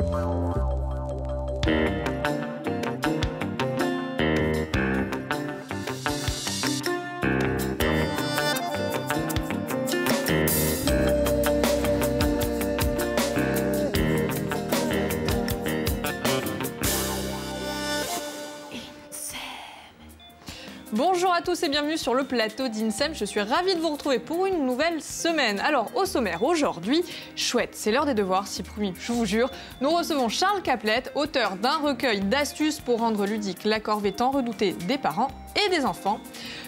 Bonjour tous et bienvenue sur le plateau d'INSEM. Je suis ravie de vous retrouver pour une nouvelle semaine. Alors, au sommaire aujourd'hui, chouette, c'est l'heure des devoirs, si promis, je vous jure. Nous recevons Charles Caplette, auteur d'un recueil d'astuces pour rendre ludique la corvée tant redoutée des parents et des enfants.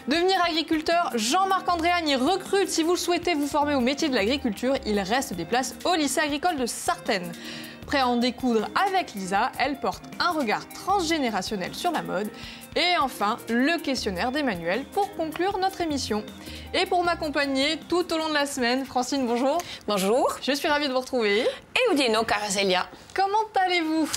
Devenir agriculteur, Jean-Marc Andréani recrute. Si vous souhaitez vous former au métier de l'agriculture, il reste des places au lycée agricole de Sartène. Prêt à en découdre avec Lisa, elle porte un regard transgénérationnel sur la mode. Et enfin, le questionnaire d'Emmanuel pour conclure notre émission. Et pour m'accompagner tout au long de la semaine, Francine, bonjour. Bonjour. Je suis ravie de vous retrouver. Et Udino Caraselia. Comment allez-vous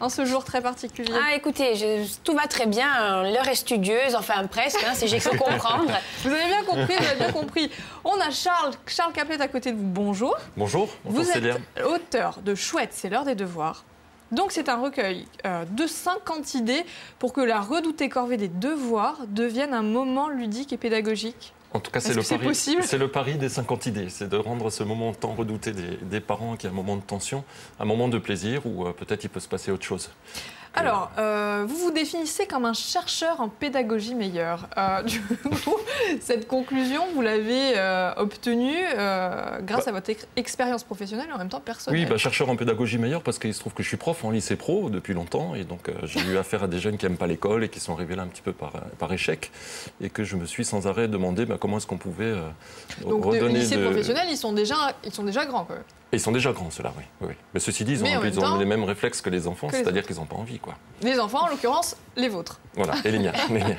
en ce jour très particulier? Ah, écoutez, je- tout va très bien. L'heure est studieuse, enfin presque, hein, si j'ai cru comprendre. Vous avez bien compris, vous avez bien compris. On a Charles, Charles Caplet à côté de vous. Bonjour. Bonjour, bonjour Vous êtes auteur de Chouette, c'est l'heure des devoirs. Donc c'est un recueil euh, de 50 idées pour que la redoutée corvée des devoirs devienne un moment ludique et pédagogique. En tout cas, c'est le, pari- c'est le pari des 50 idées. C'est de rendre ce moment tant redouté des, des parents qui est un moment de tension, un moment de plaisir où euh, peut-être il peut se passer autre chose. Alors, euh, vous vous définissez comme un chercheur en pédagogie meilleure. Euh, du coup, cette conclusion, vous l'avez euh, obtenue grâce à votre ex- expérience professionnelle en même temps personnelle. Oui, bah, chercheur en pédagogie meilleure parce qu'il se trouve que je suis prof en lycée pro depuis longtemps et donc j'ai eu affaire à des jeunes qui n'aiment pas l'école et qui sont là un petit peu par, par échec et que je me suis sans arrêt demandé bah, comment est-ce qu'on pouvait Donc, les redonner lycées de- professionnels, ils sont déjà, ils sont déjà grands. Ils sont déjà grands, ceux-là, oui. Mais ceci dit, ils ont, Mais en un peu- même ils ont temps- les mêmes réflexes que les enfants, c'est-à-dire qu'ils n'ont pas envie, quoi. Les enfants, en l'occurrence, les vôtres. Voilà, et les miens. les miens.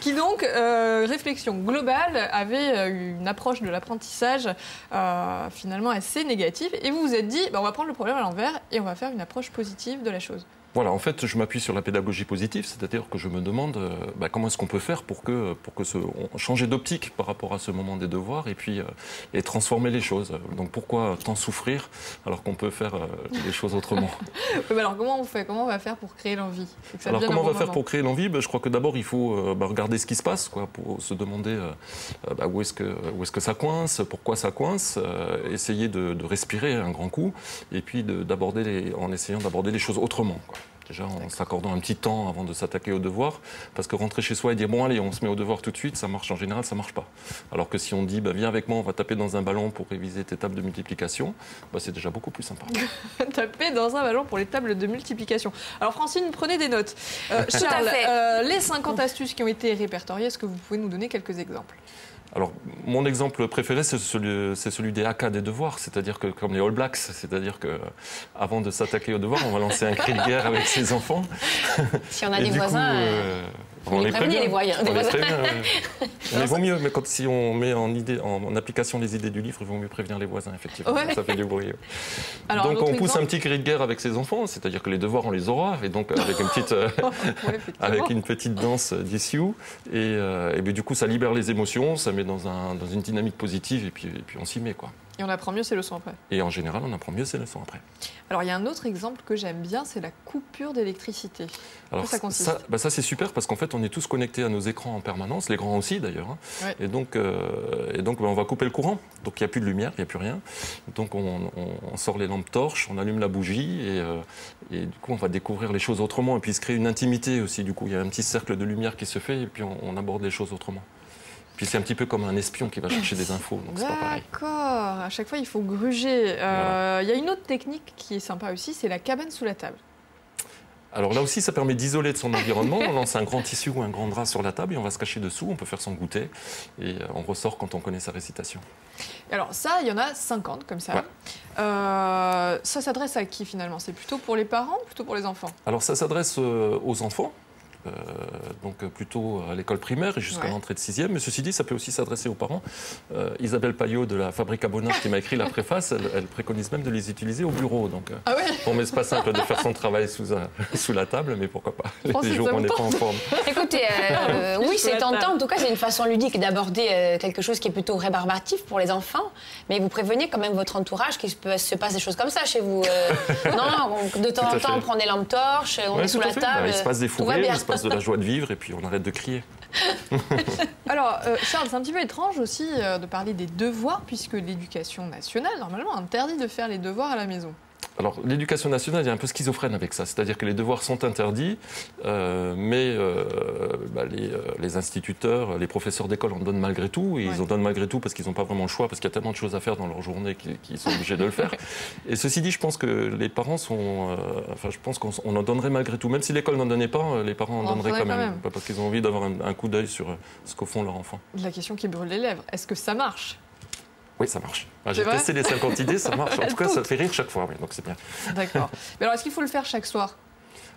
qui donc, euh, réflexion globale, avait euh, eu une approche de l'apprentissage euh, finalement assez négative. Et vous vous êtes dit, bah, on va prendre le problème à l'envers et on va faire une approche positive de la chose. Voilà, en fait, je m'appuie sur la pédagogie positive, c'est-à-dire que je me demande euh, bah, comment est-ce qu'on peut faire pour que, pour que ce, on- changer d'optique par rapport à ce moment des devoirs et puis euh, et transformer les choses. Donc pourquoi tant souffrir alors qu'on peut faire euh, les choses autrement mais alors comment on fait? Comment on va faire pour créer l'envie? Alors comment on va faire pour créer l'envie? Ben, Je crois que d'abord il faut euh, bah, regarder ce qui se passe, quoi, pour se demander bah, où est-ce que où est-ce que ça coince, pourquoi ça coince, euh, essayer de, de respirer un grand coup et puis de- d'aborder en essayant d'aborder les choses autrement. quoi. Déjà en s'accordant un petit temps avant de s'attaquer au devoir, parce que rentrer chez soi et dire bon allez on se met au devoir tout de suite, ça marche en général, ça marche pas. Alors que si on dit bah, viens avec moi, on va taper dans un ballon pour réviser tes tables de multiplication, bah, c'est déjà beaucoup plus sympa. Taper dans un ballon pour les tables de multiplication. Alors Francine, prenez des notes. Euh, Charles, fait. euh, les 50 astuces qui ont été répertoriées, est-ce que vous pouvez nous donner quelques exemples? Alors, mon exemple préféré, c'est celui, c'est celui des AK des devoirs, c'est-à-dire que comme les All Blacks, c'est-à-dire que avant de s'attaquer aux devoirs, on va lancer un cri de guerre avec ses enfants. Si on a Et des voisins, coup, euh, euh, vous les prévenez, les voisins- On les prévient. Mais vaut mieux, mais quand si on met en, idée, en, en application les idées du livre, il vaut mieux prévenir les voisins, effectivement. Ouais. Ça fait du bruit. Alors, donc on pousse exemple un petit cri de guerre avec ses enfants, c'est-à-dire que les devoirs on les aura, et donc avec une petite, euh, Ouais, effectivement. avec une petite danse d'issue. Et, euh, et ben, du coup, ça libère les émotions, ça met dans, un, dans une dynamique positive, et puis, et puis on s'y met. quoi. Et on apprend mieux ses leçons après. Et en général, on apprend mieux ses leçons après. Alors il y a un autre exemple que j'aime bien, c'est la coupure d'électricité. Alors ça consiste ça, bah, ça, c'est super parce qu'en fait on est tous connectés à nos écrans en permanence, les grands aussi d'ailleurs. hein. Ouais. Et donc, euh, et donc bah, on va couper le courant. Donc il n'y a plus de lumière, il n'y a plus rien. Donc on, on- on sort les lampes torches, on allume la bougie et, euh, et du coup on va découvrir les choses autrement et puis se créer une intimité aussi. Du coup il y a un petit cercle de lumière qui se fait et puis on, on aborde les choses autrement. Puis c'est un petit peu comme un espion qui va chercher des infos, donc c'est pas pareil. D'accord, à chaque fois il faut gruger. Euh, Il y a une autre technique qui est sympa aussi, c'est la cabane sous la table. Alors là aussi, ça permet d'isoler de son environnement. On lance un grand tissu ou un grand drap sur la table et on va se cacher dessous. On peut faire son goûter et euh, on ressort quand on connaît sa récitation. Alors ça, il y en a 50 comme ça. Ouais. Euh, ça s'adresse à qui finalement? C'est plutôt pour les parents ou plutôt pour les enfants? Alors ça s'adresse aux enfants donc plutôt à l'école primaire et jusqu'à Ouais. l'entrée de sixième. Mais ceci dit, ça peut aussi s'adresser aux parents. Euh, Isabelle Payot de la Fabrique à Bonnard, qui m'a écrit la préface, elle, elle préconise même de les utiliser au bureau. Donc, euh, Ah ouais bon, mais c'est pas simple de faire son travail sous, un- sous la table, mais pourquoi pas Francis, Les jours où on n'est pas en forme. Écoutez, euh, euh, oui, c'est tentant. En tout cas, c'est une façon ludique d'aborder euh, quelque chose qui est plutôt rébarbatif pour les enfants. Mais vous prévenez quand même votre entourage qu'il se passe des choses comme ça chez vous. euh. non, non, on- de temps en temps, fait. on prend des lampes torches, on Ouais, est sous la fait. table. Bah, il se passe des il se passe de la joie de vivre, et puis on arrête de crier. Alors, euh, Charles, c'est un petit peu étrange aussi euh, de parler des devoirs, puisque l'éducation nationale, normalement, interdit de faire les devoirs à la maison. Alors, l'éducation nationale est un peu schizophrène avec ça. C'est-à-dire que les devoirs sont interdits, euh, mais euh, bah, les, euh, les instituteurs, les professeurs d'école en donnent malgré tout. Et Ouais. ils en donnent malgré tout parce qu'ils n'ont pas vraiment le choix, parce qu'il y a tellement de choses à faire dans leur journée qu'ils sont obligés de le faire. Et ceci dit, je pense que les parents sont. euh, enfin, je pense qu'on en donnerait malgré tout. Même si l'école n'en donnait pas, les parents en On en donneraient quand quand même. même. Parce qu'ils ont envie d'avoir un, un coup d'œil sur ce qu'au font leurs enfants. La question qui brûle les lèvres, est-ce que ça marche? Oui, ça marche. J'ai testé les 50 idées, ça marche. En tout cas, ça fait rire chaque fois, oui, donc c'est bien. D'accord. Mais alors, est-ce qu'il faut le faire chaque soir?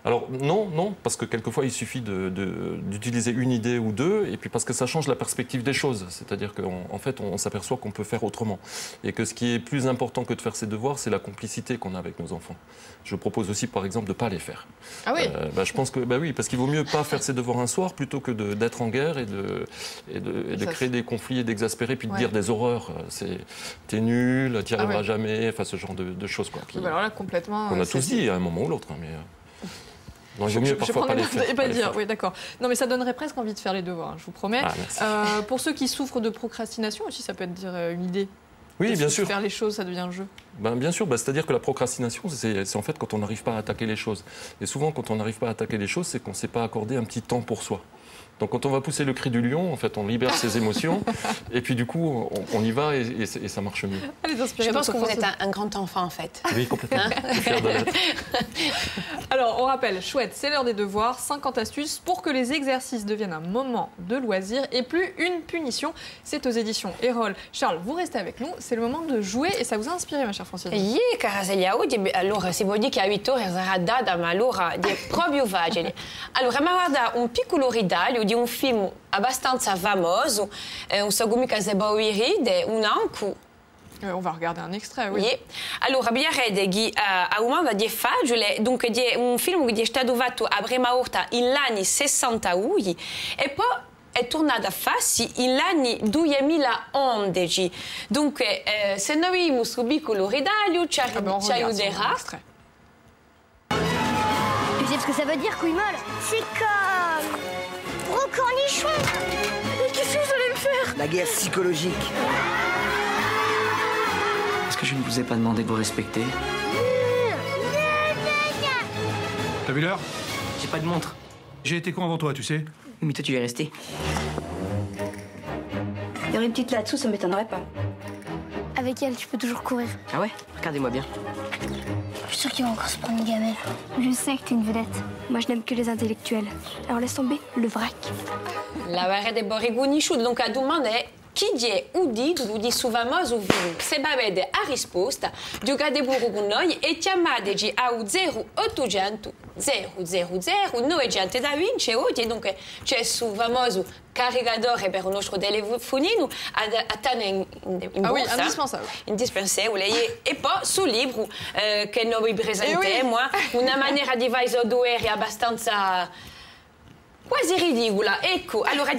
Alors non, non, parce que quelquefois il suffit d'utiliser une idée ou deux, et puis parce que ça change la perspective des choses. C'est-à-dire qu'en en fait, on, s'aperçoit qu'on peut faire autrement. Et que ce qui est plus important que de faire ses devoirs, c'est la complicité qu'on a avec nos enfants. Je propose aussi, par exemple, de ne pas les faire. Ah oui Euh, bah, je pense que, bah oui, parce qu'il vaut mieux pas faire ses devoirs un soir plutôt que d'être en guerre et de, et de, et de Ça, créer des conflits et d'exaspérer, puis de Ouais. dire des horreurs. C'est t'es nul, t'y Ah arriveras ouais. jamais, enfin ce genre de, de choses quoi. qui- Bah Alors là, complètement. euh, a tous dit à un moment ou l'autre. hein, mais, euh, non, Je, mieux je- je parfois prends pas les notes faire. et pas dire. Oui, d'accord. Non, mais ça donnerait presque envie de faire les devoirs, hein, je vous promets. Ah. Euh, pour ceux qui souffrent de procrastination aussi, ça peut être dire euh, une idée. Oui, bien sûr. Faire les choses, ça devient un jeu. Ben, bien sûr, ben, c'est-à-dire que la procrastination, c'est c'est en fait quand on n'arrive pas à attaquer les choses. Et souvent, quand on n'arrive pas à attaquer les choses, c'est qu'on ne s'est pas accordé un petit temps pour soi. Donc quand on va pousser le cri du lion, en fait, on libère ses émotions, et puis du coup, on, on y va et, et c'est- et ça marche mieux. Je pense que vous êtes un, un grand enfant, en fait. Oui, complètement. Je l'être. Alors, on rappelle, chouette, c'est l'heure des devoirs, 50 astuces pour que les exercices deviennent un moment de loisir et plus une punition. C'est aux éditions Erol. Charles, vous restez avec nous, c'est le moment de jouer et ça vous a inspiré, ma chère Francine. Ie, cara se gli audi, beh, allora si vuol dire che a 8 ore sarà data, ma allora è proprio facile. Allora, ma guarda un piccolo ridaglio di un film abbastanza famoso, eh, un seguito che se può ride, un anco. Euh, on va regarder un extrait, oui. Ie. Allora, biarrede che uh, a un modo di facile, dunque di un film che è stato fatto a volta negli anni 62 e poi è tornato a farsi negli anni 2011. Dunque, eh, se noi questo piccolo ridaglio ci, Ah ben, ci aiuterà. extrait. Tu sais ce que ça veut dire, couille molle C'est comme... Gros cornichon Mais qu'est-ce que vous allez me faire La guerre psychologique. Est-ce que je ne vous ai pas demandé de vous respecter T'as vu l'heure J'ai pas de montre. J'ai été con avant toi, tu sais. Mais toi, tu es resté. Il y aurait une petite là-dessous, ça m'étonnerait pas. Avec elle, tu peux toujours courir. Ah ouais? Regardez-moi bien. Je sais que t'es une vedette. Moi, je n'aime que les intellectuels. Alors laisse tomber le vrac. La varede borigunisciuto, dunque a domanda è chi è udito di su famoso film? Se avete a risposta, giocate pure con noi e chiamateci a 0800 000 900 da vince oggi dunque c'è su famoso caricatore per il nostro telefonino a, tenere in, in, in Ah borsa. indispensable. indispensabile e, e poi sul libro eh, che noi presentiamo Eh oui. una maniera di fare due abbastanza quasi ridicola ecco allora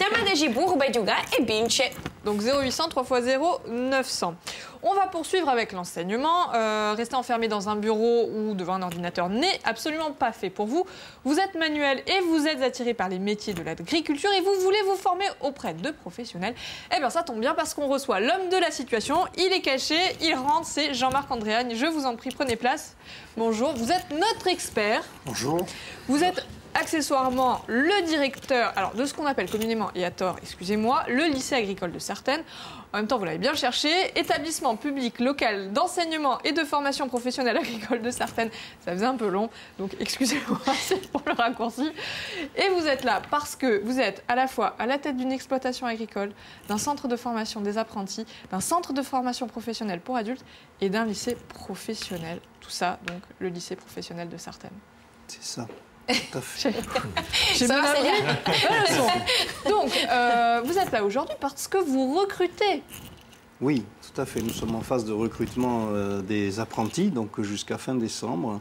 e vince Donc 0800 3 x 0 900. On va poursuivre avec l'enseignement. Euh, rester enfermé dans un bureau ou devant un ordinateur n'est absolument pas fait pour vous. Vous êtes manuel et vous êtes attiré par les métiers de l'agriculture et vous voulez vous former auprès de professionnels. Eh bien ça tombe bien parce qu'on reçoit l'homme de la situation. Il est caché, il rentre, c'est Jean-Marc Andréagne. Je vous en prie, prenez place. Bonjour, vous êtes notre expert. Bonjour. Vous êtes accessoirement le directeur alors, de ce qu'on appelle communément, et à tort, excusez-moi, le lycée agricole de Sartène. En même temps, vous l'avez bien cherché, établissement public local d'enseignement et de formation professionnelle agricole de Sartène. Ça faisait un peu long, donc excusez-moi pour le raccourci. Et vous êtes là parce que vous êtes à la fois à la tête d'une exploitation agricole, d'un centre de formation des apprentis, d'un centre de formation professionnelle pour adultes et d'un lycée professionnel. Tout ça, donc, le lycée professionnel de Sartène. C'est ça. Tout à fait. J'ai bien. Donc, euh, vous êtes là aujourd'hui parce que vous recrutez. Oui, tout à fait. Nous sommes en phase de recrutement euh, des apprentis, donc jusqu'à fin décembre.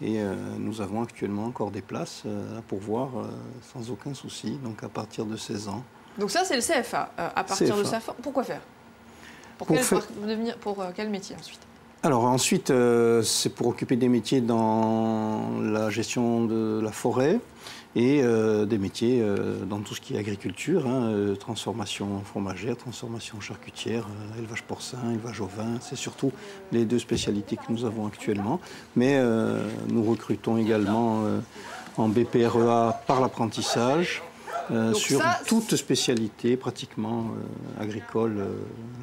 Et euh, nous avons actuellement encore des places euh, à pourvoir euh, sans aucun souci, donc à partir de 16 ans. Donc ça, c'est le CFA. Euh, à partir de ça, pourquoi faire? Pour, Pour quel, faire- pour devenir, pour euh, quel métier ensuite? Alors ensuite, euh, c'est pour occuper des métiers dans la gestion de la forêt et euh, des métiers euh, dans tout ce qui est agriculture, hein, transformation fromagère, transformation charcutière, élevage porcin, élevage ovin. C'est surtout les deux spécialités que nous avons actuellement. Mais nous recrutons également en BPREA par l'apprentissage. Euh, sur ça, toute spécialité pratiquement euh, agricole, euh,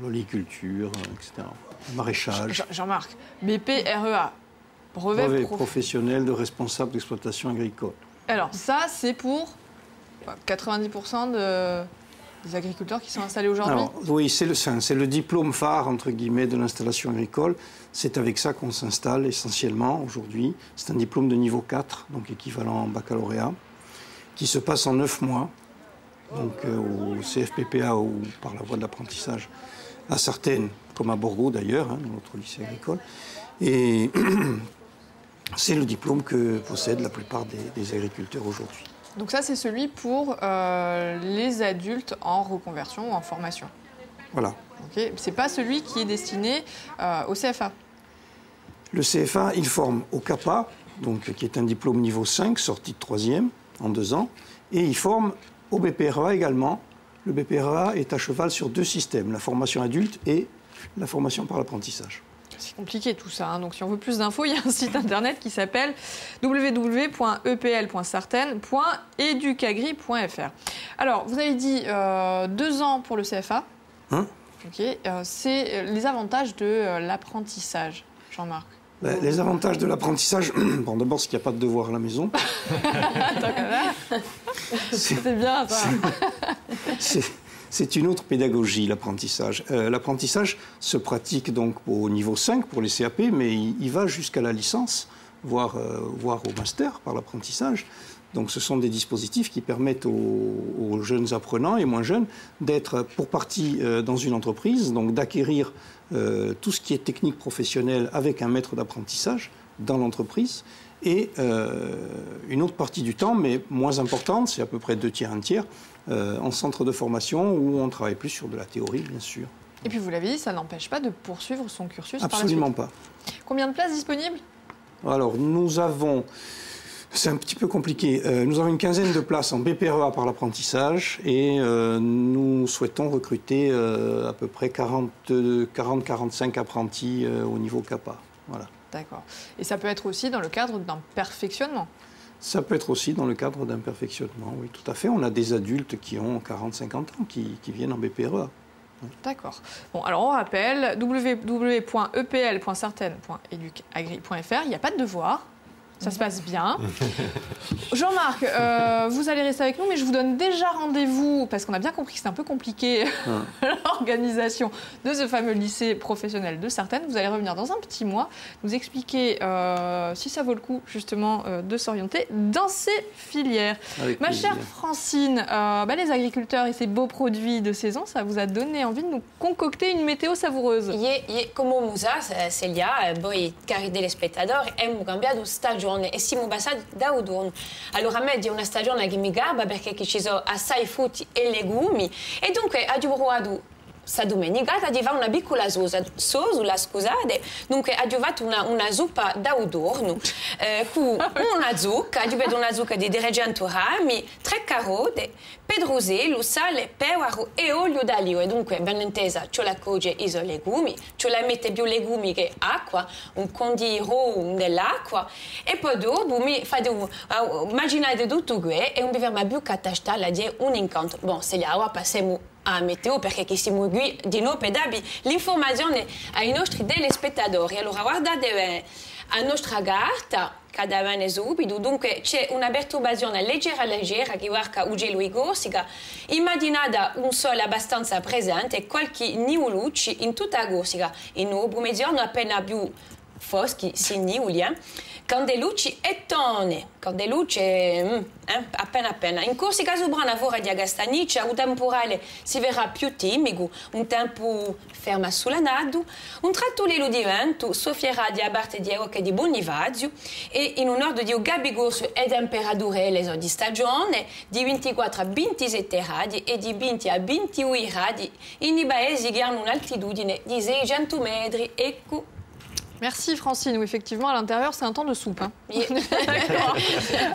l'oliculture, etc. Maraîchage. Jean- Jean-Marc, BP, REA, brevet, brevet prof- professionnel de responsable d'exploitation agricole. Alors ça, c'est pour euh, 90% de- des agriculteurs qui sont installés aujourd'hui. Oui, c'est le, c'est c'est le diplôme phare, entre guillemets, de l'installation agricole. C'est avec ça qu'on s'installe essentiellement aujourd'hui. C'est un diplôme de niveau 4, donc équivalent baccalauréat, qui se passe en 9 mois, donc euh, au CFPPA ou par la voie de l'apprentissage à Sartène, comme à Borgo d'ailleurs, hein, dans notre lycée agricole. Et c'est le diplôme que possèdent la plupart des, des agriculteurs aujourd'hui. Donc ça, c'est celui pour euh, les adultes en reconversion ou en formation. Voilà. Ok c'est pas celui qui est destiné euh, au CFA. Le CFA, il forme au CAPA, donc, qui est un diplôme niveau 5, sorti de troisième en deux ans, et il forme au BPRA également. Le BPRA est à cheval sur deux systèmes, la formation adulte et la formation par l'apprentissage. C'est compliqué tout ça. hein. Donc si on veut plus d'infos, il y a un site internet qui s'appelle www.epl.sartène.educagri.fr. Alors, vous avez dit euh, deux ans pour le CFA. Hein? Euh, c'est euh, les avantages de euh, l'apprentissage, Jean-Marc. Ben, les avantages de l'apprentissage, bon, d'abord, c'est qu'il n'y a pas de devoir à la maison. C'est- bien ça. C'est- C'est une autre pédagogie, l'apprentissage. Euh, l'apprentissage se pratique donc au niveau 5 pour les CAP, mais il, il va jusqu'à la licence, voire, euh, voire au master par l'apprentissage. Donc ce sont des dispositifs qui permettent aux, aux jeunes apprenants et moins jeunes d'être pour partie euh, dans une entreprise, donc d'acquérir euh, tout ce qui est technique professionnelle avec un maître d'apprentissage dans l'entreprise. Et euh, une autre partie du temps, mais moins importante, c'est à peu près deux tiers, un tiers, euh, en centre de formation où on travaille plus sur de la théorie, bien sûr. Et puis vous l'avez dit, ça n'empêche pas de poursuivre son cursus Absolument par la pas. suite. Combien de places disponibles? Alors, nous avons. C'est un petit peu compliqué. Euh, nous avons une quinzaine de places en BPREA par l'apprentissage et euh, nous souhaitons recruter euh, à peu près 40-45 apprentis au niveau CAPA. Voilà. D'accord. Et ça peut être aussi dans le cadre d'un perfectionnement? Ça peut être aussi dans le cadre d'un perfectionnement, oui, tout à fait. On a des adultes qui ont 40-50 ans qui, qui viennent en BPREA. D'accord. Bon, alors on rappelle www.epl.certaine.educagri.fr. Il n'y a pas de devoir. Ça se passe bien. Jean-Marc, euh, vous allez rester avec nous, mais je vous donne déjà rendez-vous, parce qu'on a bien compris que c'est un peu compliqué l'organisation de ce fameux lycée professionnel de Certaines. Vous allez revenir dans un petit mois, nous expliquer euh, si ça vaut le coup justement euh, de s'orienter dans ces filières. Avec Ma plaisir. chère Francine, euh, bah, les agriculteurs et ces beaux produits de saison, ça vous a donné envie de nous concocter une météo savoureuse. Ie, ie, stagione e siamo passati da autunno. Allora a me è una stagione che mi garba perché ci sono assai frutti e legumi e dunque abbiamo provato sta domenica fare una piccola sosa, scusate, dunque ho fatto una, una zuppa d'autunno eh, con una zucca, fatto una zucca di dirigente rami, tre carote, pedrosello, sale, pewaro e olio d'olio. E dunque, ben intesa, ci la cogge i legumi, ci la mette più legumi che acqua, un condiro dell'acqua e poi dopo mi fate un, uh, immaginate tutto qui e un biverma più catastalla di un incontro. Bon, se ora passiamo a meteo perché che siamo qui di per darvi l'informazione ai nostri telespettatori. Allora guardate bene, a nostra carta cada bene subito, dunque c'è una perturbazione leggera leggera che varca Ugelo e Corsica, immaginata un sole abbastanza presente e qualche nuvolucci in tutta Corsica. In un pomeriggio appena più foschi, signi, William, con delle luci e tone, luci mm, eh, appena appena. In Corsica Sobrana vorrà di Agastanice, un temporale si verrà più timido, un tempo ferma sulla nadu, un trattolino di vento soffierà di abarte di che di Bonivadio e in un ordo di Gabigurso e temperature le di stagione di 24 a 27 gradi e di 20 a 28 gradi in i paesi che hanno un'altitudine di 600 metri. Ecco Merci Francine, où effectivement à l'intérieur c'est un temps de soupe. hein. D'accord.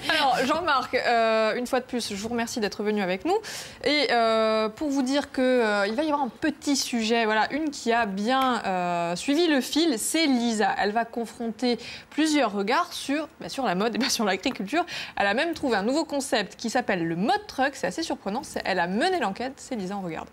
Alors Jean-Marc, euh, une fois de plus, je vous remercie d'être venu avec nous. Et euh, pour vous dire qu'il va y avoir un petit sujet, voilà, une qui a bien euh, suivi le fil, c'est Lisa. Elle va confronter plusieurs regards sur, bah, sur la mode et sur l'agriculture. Elle a même trouvé un nouveau concept qui s'appelle le mode truck, c'est assez surprenant. Elle a mené l'enquête, c'est Lisa, on regarde.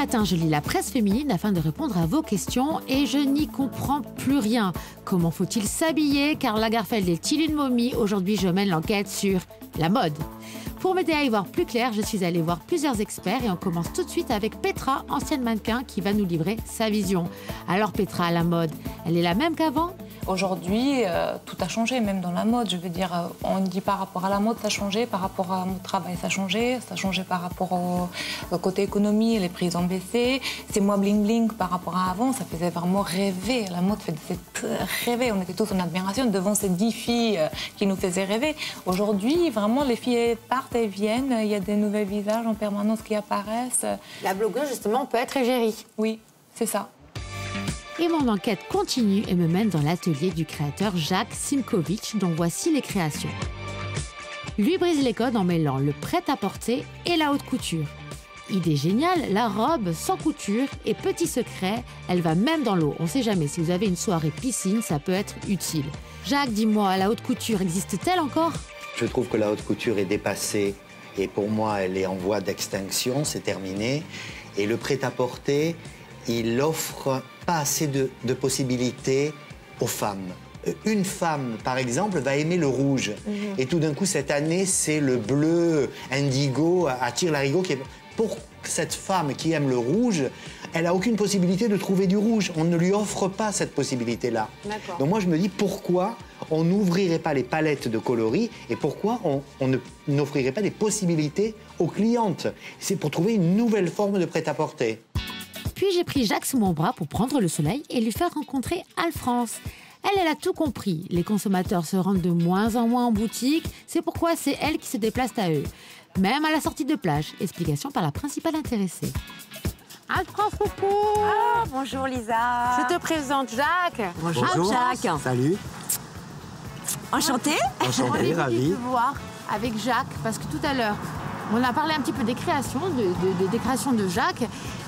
Matins, je lis la presse féminine afin de répondre à vos questions et je n'y comprends plus rien. Comment faut-il s'habiller? Car Lagerfeld est-il une momie? Aujourd'hui, je mène l'enquête sur la mode. Pour m'aider à y voir plus clair, je suis allée voir plusieurs experts et on commence tout de suite avec Petra, ancienne mannequin, qui va nous livrer sa vision. Alors Petra, la mode, elle est la même qu'avant? Aujourd'hui, euh, tout a changé, même dans la mode. Je veux dire, euh, on dit par rapport à la mode, ça a changé, par rapport à mon travail, ça a changé, ça a changé par rapport au, au côté économie, les prix ont baissé. C'est moins bling-bling par rapport à avant, ça faisait vraiment rêver. La mode faisait rêver, on était tous en admiration devant ces dix filles euh, qui nous faisaient rêver. Aujourd'hui, vraiment, les filles partent et viennent, il y a des nouveaux visages en permanence qui apparaissent. La blogueuse, justement, peut être égérie. Oui, c'est ça. Et mon enquête continue et me mène dans l'atelier du créateur Jacques Simkovitch, dont voici les créations. Lui brise les codes en mêlant le prêt-à-porter et la haute couture. Idée géniale, la robe sans couture et petit secret, elle va même dans l'eau. On sait jamais, si vous avez une soirée piscine, ça peut être utile. Jacques, dis-moi, la haute couture existe-t-elle encore? Je trouve que la haute couture est dépassée et pour moi, elle est en voie d'extinction, c'est terminé. Et le prêt-à-porter, il offre pas assez de, de possibilités aux femmes. Euh, Une femme, par exemple, va aimer le rouge. Et tout d'un coup, cette année, c'est le bleu indigo à tire-larigot qui est... Pour cette femme qui aime le rouge, elle n'a aucune possibilité de trouver du rouge. On ne lui offre pas cette possibilité-là. Donc moi, je me dis pourquoi on n'ouvrirait pas les palettes de coloris et pourquoi on, on n'offrirait pas des possibilités aux clientes? C'est pour trouver une nouvelle forme de prêt-à-porter. Puis j'ai pris Jacques sous mon bras pour prendre le soleil et lui faire rencontrer Alfrance. Elle, elle a tout compris. Les consommateurs se rendent de moins en moins en boutique. C'est pourquoi c'est elle qui se déplace à eux. Même à la sortie de plage. Explication par la principale intéressée. Alfrance, coucou Ah, bonjour Lisa. Je te présente Jacques. Bonjour. Ah, Jacques. Salut. Enchantée. On est venu te voir avec Jacques parce que tout à l'heure, on a parlé un petit peu des créations, de, de- de- des créations de Jacques,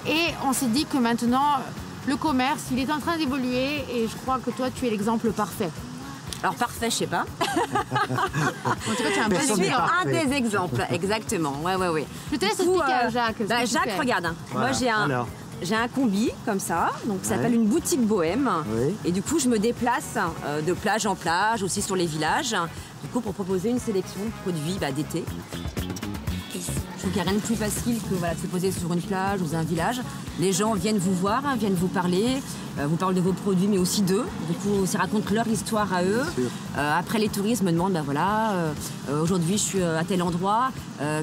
et on s'est dit que maintenant, le commerce, il est en train d'évoluer, et je crois que toi, tu es l'exemple parfait. Alors parfait, je sais pas. En tout cas, tu as un bon suis un des exemples, exactement. Ouais, ouais, ouais. Je te laisse expliquer à euh, Jacques. bah, Jacques, regarde. hein. Voilà. Moi, j'ai un, Alors. j'ai un combi comme ça, donc ça Ouais. s'appelle une boutique bohème. Oui. Et du coup, je me déplace euh, de plage en plage, aussi sur les villages, du coup, pour proposer une sélection de produits bah, d'été. Je trouve qu'il n'y a rien de plus facile que voilà, de se poser sur une plage ou dans un village. Les gens viennent vous voir, hein, viennent vous parler, euh, vous parlent de vos produits, mais aussi d'eux. Du coup, ça raconte leur histoire à eux. Euh, après, les touristes me demandent, bah voilà, euh, aujourd'hui je suis à tel endroit,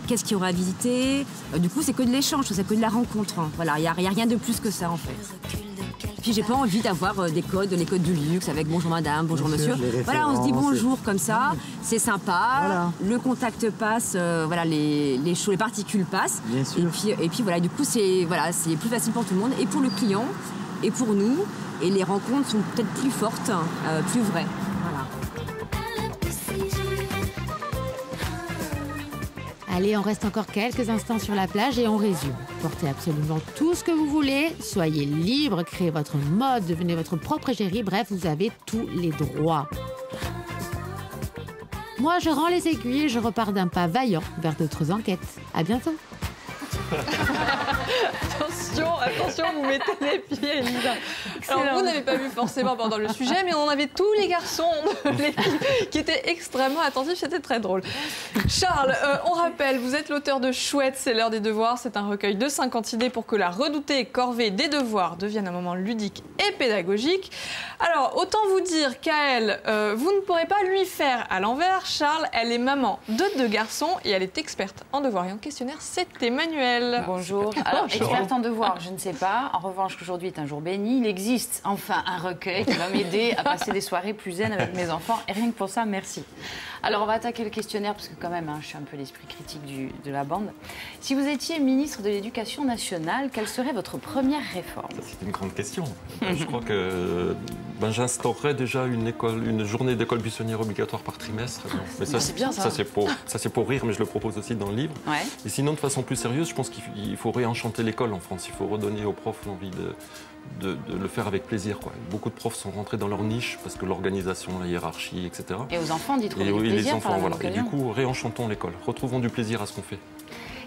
qu'est-ce qu'il y aura à visiter? Du coup, c'est que de l'échange, c'est que de la rencontre. hein. Voilà, il n'y a, a rien de plus que ça en fait. Puis j'ai pas envie d'avoir euh, des codes, les codes du luxe avec bonjour madame, bonjour Bien monsieur. Voilà, on se dit bonjour comme ça, c'est sympa. Le contact passe, euh, voilà, les, les, particules passent. Bien sûr. Et puis, et puis voilà, du coup c'est voilà, c'est plus facile pour tout le monde et pour le client et pour nous. Et les rencontres sont peut-être plus fortes, euh, plus vraies. Allez, on reste encore quelques instants sur la plage et on résume. Portez absolument tout ce que vous voulez, soyez libre, créez votre mode, devenez votre propre égérie, bref, vous avez tous les droits. Moi, je rends les aiguilles et je repars d'un pas vaillant vers d'autres enquêtes. À bientôt. attention, attention. vous mettez les pieds, Elisa. Alors, vous n'avez pas vu forcément pendant le sujet, mais on avait tous les garçons de l'équipe qui étaient extrêmement attentifs. C'était très drôle. Charles, euh, on rappelle, vous êtes l'auteur de Chouette, c'est l'heure des devoirs. C'est un recueil de 50 idées pour que la redoutée corvée des devoirs devienne un moment ludique et pédagogique. Alors, autant vous dire qu'Aël, euh, vous ne pourrez pas lui faire à l'envers. Charles, elle est maman de deux garçons et elle est experte en devoirs et en questionnaire. C'est Emmanuel. Bonjour. Alors, experte en devoir, je ne sais pas. En revanche, qu'aujourd'hui est un jour béni, il existe enfin un recueil qui va m'aider à passer des soirées plus zen avec mes enfants. Et rien que pour ça, merci. Alors, on va attaquer le questionnaire parce que quand même, hein, je suis un peu l'esprit critique du- de la bande. Si vous étiez ministre de l'Éducation nationale, quelle serait votre première réforme? C'est une grande question. Euh, Je crois que ben, j'instaurerais déjà une, école, une journée d'école buissonnière obligatoire par trimestre. Mais Ah, c'est bien, ça. c'est pour, ça, c'est pour rire, mais je le propose aussi dans le livre. Ouais. Et sinon, de façon plus sérieuse, je pense qu'il faut réenchanter l'école en France. Il faut redonner aux profs l'envie de, de, de le faire avec plaisir. Quoi. Beaucoup de profs sont rentrés dans leur niche parce que l'organisation, la hiérarchie, etc. Et aux enfants d'y trouver Et du oui, plaisir les par enfants, la voilà. Et du coup, réenchantons l'école. Retrouvons du plaisir à ce qu'on fait.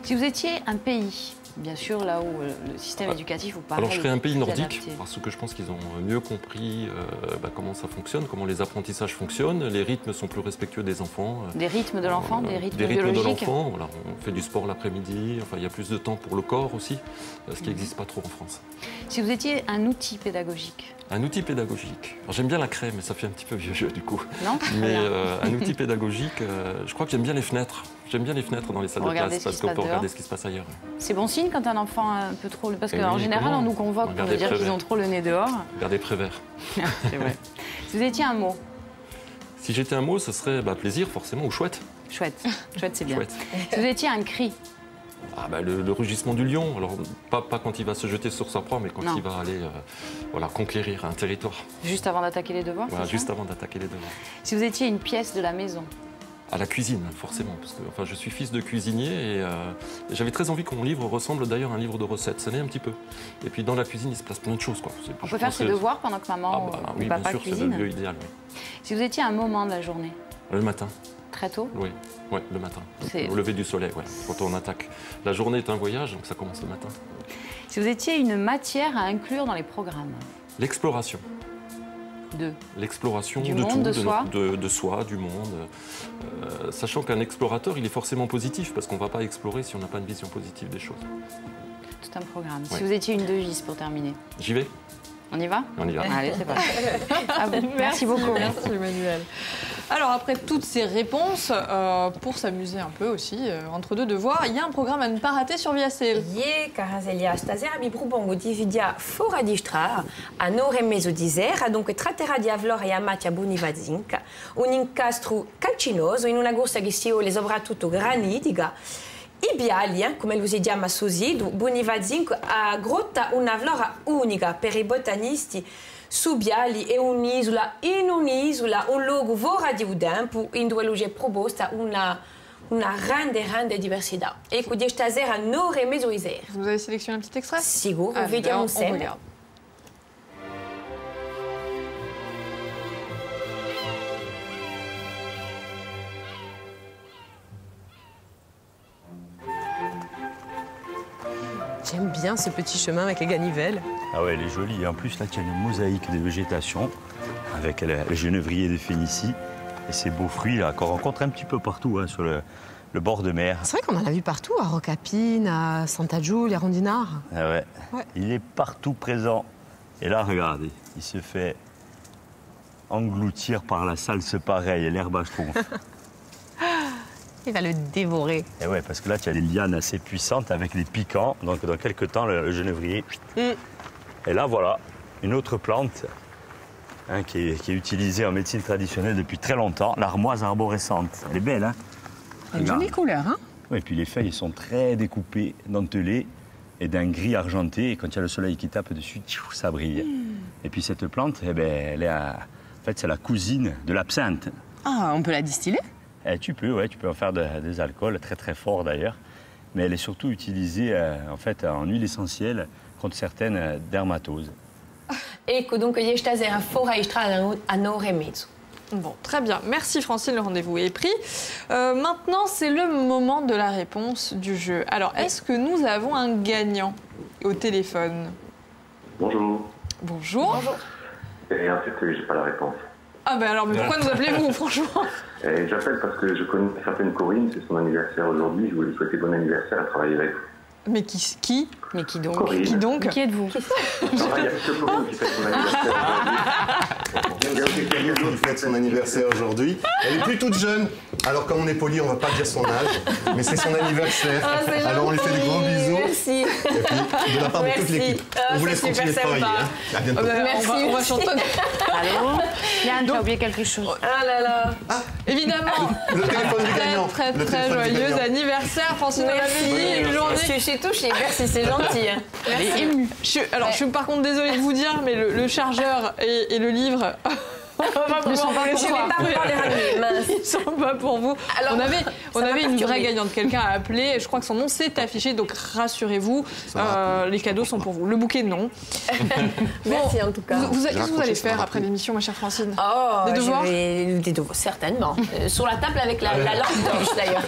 Si vous étiez un pays, bien sûr, là où euh, le système éducatif vous paraît. Alors je serais un pays nordique adapté. parce que je pense qu'ils ont mieux compris euh, bah, comment ça fonctionne, comment les apprentissages fonctionnent. Les rythmes sont plus respectueux des enfants. Des rythmes de l'enfant, des rythmes Des rythmes de l'enfant. Voilà, on fait du sport l'après-midi. Enfin, il y a plus de temps pour le corps aussi, euh, ce qui n'existe pas trop en France. Si vous étiez un outil pédagogique, Un outil pédagogique. J'aime bien la craie, mais ça fait un petit peu vieux jeu du coup. Non Mais euh, un outil pédagogique, euh, je crois que j'aime bien les fenêtres. J'aime bien les fenêtres dans les salles de classe parce qu'on peut regarder ce qui se passe ailleurs. c'est bon signe quand un enfant a un peu trop. le- Parce Eh qu'en oui, général, on nous convoque pour nous dire qu'ils ont trop le nez dehors. Regardez Prévert. c'est vrai. Si vous étiez un mot, Si j'étais un mot, ce serait bah, plaisir forcément ou chouette. chouette. Chouette, c'est bien. Chouette. Si vous étiez un cri, Ah bah, le, le rugissement du lion, alors pas, pas quand il va se jeter sur sa proie, mais quand Non. il va aller euh, voilà, conquérir un territoire. juste avant d'attaquer les devoirs Voilà, juste avant d'attaquer les devoirs. Si vous étiez une pièce de la maison, À la cuisine, forcément, parce que enfin, je suis fils de cuisinier et, euh, et j'avais très envie que mon livre ressemble d'ailleurs à un livre de recettes. Ça l'est un petit peu. Et puis dans la cuisine, il se passe plein de choses. Quoi. On peut faire ses devoirs pendant que maman Ah bah, ou oui, papa bien sûr, c'est le lieu idéal. oui. Si vous étiez un moment de la journée, Le matin, très tôt, oui. Ouais, le matin. Au lever du soleil, ouais, quand on attaque. La journée est un voyage, donc ça commence le matin. si vous étiez une matière à inclure dans les programmes, L'exploration. Deux. L'exploration de monde, tout, de de, soi. de- de soi, du monde. Euh, sachant qu'un explorateur, il est forcément positif, parce qu'on ne va pas explorer si on n'a pas une vision positive des choses. Tout un programme. Ouais. Si vous étiez une devise pour terminer, J'y vais on y va On y va. Allez, c'est parti. Merci beaucoup. Merci Emmanuel. Alors après toutes ces réponses, euh, pour s'amuser un peu aussi, euh, entre deux devoirs, il y a un programme à ne pas rater sur Viacel. Karazelia Stazer, dividia un incastro calcinoso in una che si biali, eh, come lo si chiama così, Bunivadzinca ha grotta un'avlora unica per i botanisti su Biali è un'isola, in un'isola, un luogo fora di un tempo, in dove lui è proposta una, una grande, grande diversità. E quindi stasera non remezo iser. Vous avez sélectionné un petit extrait? Sicuro, Ah, vediamo on insieme. regarde. Bien ce petit chemin avec les ganivelles. Ah ouais, elle est jolie. Et en plus, là, tu as une mosaïque de végétation avec le, genévrier de Phénicie et ces beaux fruits là qu'on rencontre un petit peu partout hein, sur le, le bord de mer. C'est vrai qu'on en a vu partout, à Rocapine, à Santa Giulia, à Rondinard. Ah ouais. Ouais. Il est partout présent. Et là, regardez, il se fait engloutir par la salse pareille et l'herbe à. Il va le dévorer. Et ouais, parce que là, tu as des lianes assez puissantes avec des piquants. Donc, dans quelques temps, le, le genévrier. Et là, voilà, une autre plante hein, qui, est, qui est utilisée en médecine traditionnelle depuis très longtemps, l'armoise arborescente. Elle est belle, hein Une Regarde. jolie couleur, hein Ouais, Et puis les feuilles sont très découpées, dentelées et d'un gris argenté. Et quand il y a le soleil qui tape dessus, ça brille. Et puis cette plante, eh ben, elle est à- en fait, c'est la cousine de l'absinthe. Ah, on peut la distiller? Eh, tu peux, ouais, tu peux en faire de- des alcools très très forts d'ailleurs. Mais elle est surtout utilisée euh, en fait en huile essentielle contre certaines euh, dermatoses. Ecco, dunque io stasera fora a remezo. Bon, très bien. Merci Francine, le rendez-vous est pris. Euh, maintenant, c'est le moment de la réponse du jeu. Alors, est-ce que nous avons un gagnant au téléphone? Bonjour. Bonjour. Et en fait, euh, j'ai pas la réponse. Ah ben alors, mais pourquoi nous appelez-vous, franchement? Et J'appelle parce que je connais une certaine Corinne, c'est son anniversaire aujourd'hui. Je voulais souhaiter bon anniversaire à travailler avec vous. Mais qui Qui Mais qui donc Corinne. Qui donc Qui êtes-vous Non, il y a que Corinne qui fête son anniversaire d'autre fête son anniversaire aujourd'hui. Elle est plus toute jeune. Alors, comme on est poli, on va pas dire son âge, mais c'est son anniversaire. Ah, c'est Alors, on lui fait des gros bisous. Merci. Et puis, de la part de toute Merci. l'équipe. Ah, on vous laisse continuer de travailler. hein. À bientôt. Ah ben, Merci, on va, on va chantonner. Allô Yann, tu as oublié quelque chose. Ah là là. Évidemment. Le téléphone du Très, gagnant. très, Le très du joyeux anniversaire, Francine Merci. Je suis touchée. Merci, c'est gentil. hein. Elle est émue. Je suis- alors, je suis par contre désolée de vous dire, mais le, le chargeur et, et le livre. Ils sont pas pour vous. Alors, on avait, on avait une vraie gagnante, quelqu'un a appelé. Je crois que son nom s'est affiché, donc rassurez-vous, euh, les cadeaux sont pour vous. Le bouquet, non. Merci en tout cas. Qu'est-ce que vous allez faire après l'émission, ma chère Francine? Oh, Des devoirs? vais- Des devoirs, certainement. Euh, sur la table avec la, la lampe torche d'ailleurs.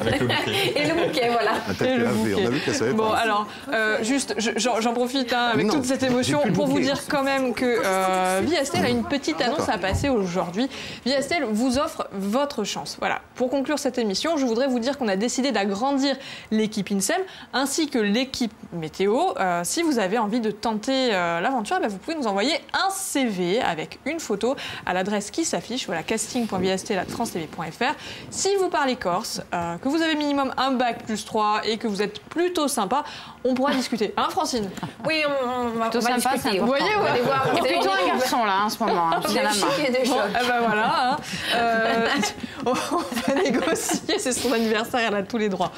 Avec le bouquet. Et le bouquet, voilà. T'as Et pu le la faire, bouquet. On a vu qu'elle savait Bon, alors, euh, juste, je- j'en profite hein, avec Non, toute cette émotion pour vous dire quand même que euh, Viastel a une petite annonce à passer aujourd'hui. Viastel vous offre votre chance. Voilà. Pour conclure cette émission, je voudrais vous dire qu'on a décidé d'agrandir l'équipe INSEM ainsi que l'équipe météo. Euh, si vous avez envie de tenter euh, l'aventure, eh ben, vous pouvez nous envoyer un CV avec une photo à l'adresse qui s'affiche, voilà, casting.viastel.francetv.fr. Si vous parlez corse, euh, que vous avez minimum un bac plus 3 et que vous êtes plutôt sympa, on pourra discuter. Hein, Francine? Oui, on, on va, Plutôt on va sympa, discuter. Vous voyez, On va aller voir. C'est plutôt un garçon là en ce moment. Hein, J'ai bien la main. Bon, eh ben voilà, hein. On va négocier, c'est son anniversaire, elle a tous les droits.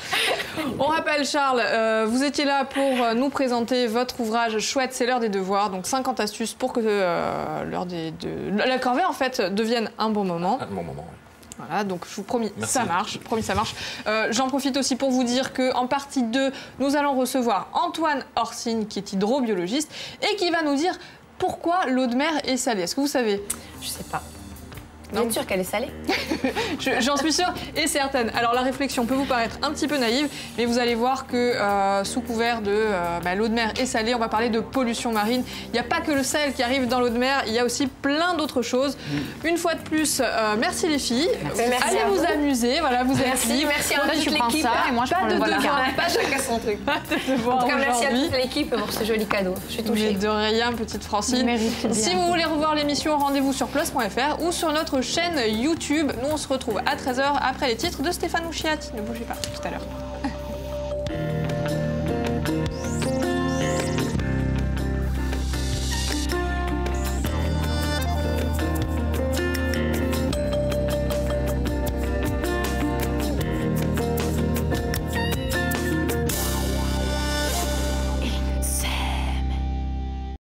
On rappelle, Charles, euh, vous étiez là pour euh, nous présenter votre ouvrage chouette, c'est l'heure des devoirs, donc 50 astuces pour que euh, l'heure des, de, la corvée en fait devienne un bon moment. Un bon moment. oui. Voilà, donc je vous promis, Merci. ça marche. Promis, ça marche. Euh, J'en profite aussi pour vous dire qu'en partie 2, nous allons recevoir Antoine Orsine, qui est hydrobiologiste, et qui va nous dire pourquoi l'eau de mer est salée. Est-ce que vous savez? Je sais pas. Vous êtes sûr qu'elle est salée Je- J'en suis sûre et certaine. Alors la réflexion peut vous paraître un petit peu naïve, mais vous allez voir que euh, sous couvert de euh, bah, l'eau de mer est salée, on va parler de pollution marine. Il n'y a pas que le sel qui arrive dans l'eau de mer, il y a aussi plein d'autres choses. Une fois de plus, euh, merci les filles. Merci Allez vous, vous. amuser, voilà, vous êtes Merci, libres. merci à toute l'équipe. Pas de devoir. Pas chacun son truc. de En voir tout cas, merci à toute l'équipe pour ce joli cadeau. Je suis Mais touchée. de rien, petite Francine. Si vous voulez revoir l'émission, rendez-vous sur plus.fr ou sur notre chaîne YouTube. Nous, on se retrouve à 13h après les titres de Stéphane Ouchiat. Ne bougez pas, tout à l'heure.